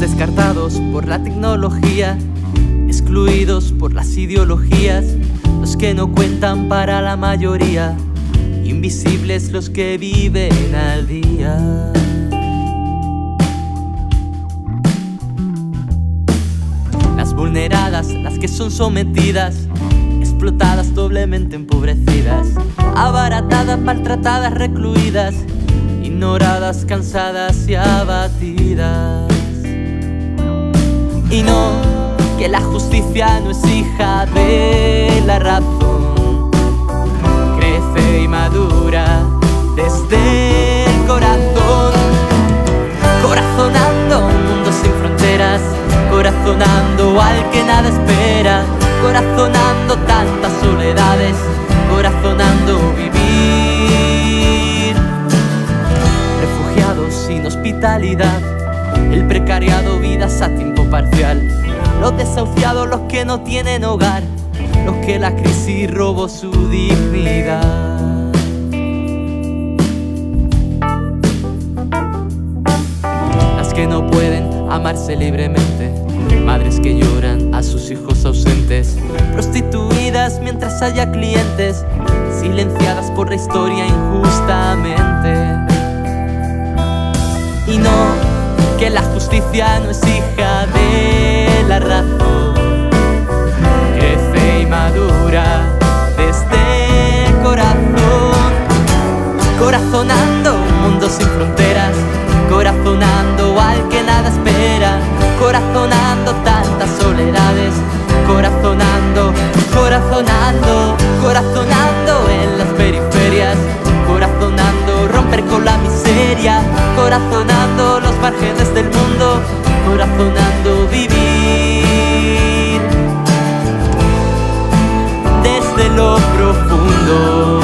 Descartados por la tecnología, excluidos por las ideologías, los que no cuentan para la mayoría, invisibles los que viven al día. Las vulneradas, las que son sometidas, explotadas, doblemente empobrecidas, abaratadas, maltratadas, recluidas, ignoradas, cansadas y abatidas. Y no, que la justicia no es hija de la razón, crece y madura desde el corazón, corazonando un mundo sin fronteras, corazonando al que nada espera, corazonando tantas soledades, corazonando vivir, refugiados sin hospitalidad, el precariado vidas tiempo los desahuciados, los que no tienen hogar, los que la crisis robó su dignidad. Las que no pueden amarse libremente, madres que lloran a sus hijos ausentes, prostituidas mientras haya clientes, silenciadas por la historia injustamente. Que la justicia no es hija de la razón, crece y madura desde el corazón, corazonando un mundo sin fronteras, corazonando al que nada espera, corazonando tantas soledades, corazonando, corazonando, corazonando en las periferias, corazonando romper con la miseria, corazonando los márgenes vivir desde lo profundo.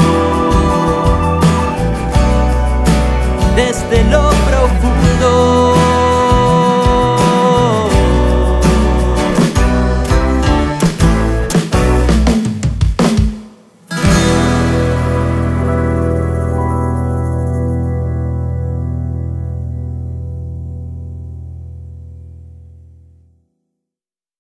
Desde lo profundo.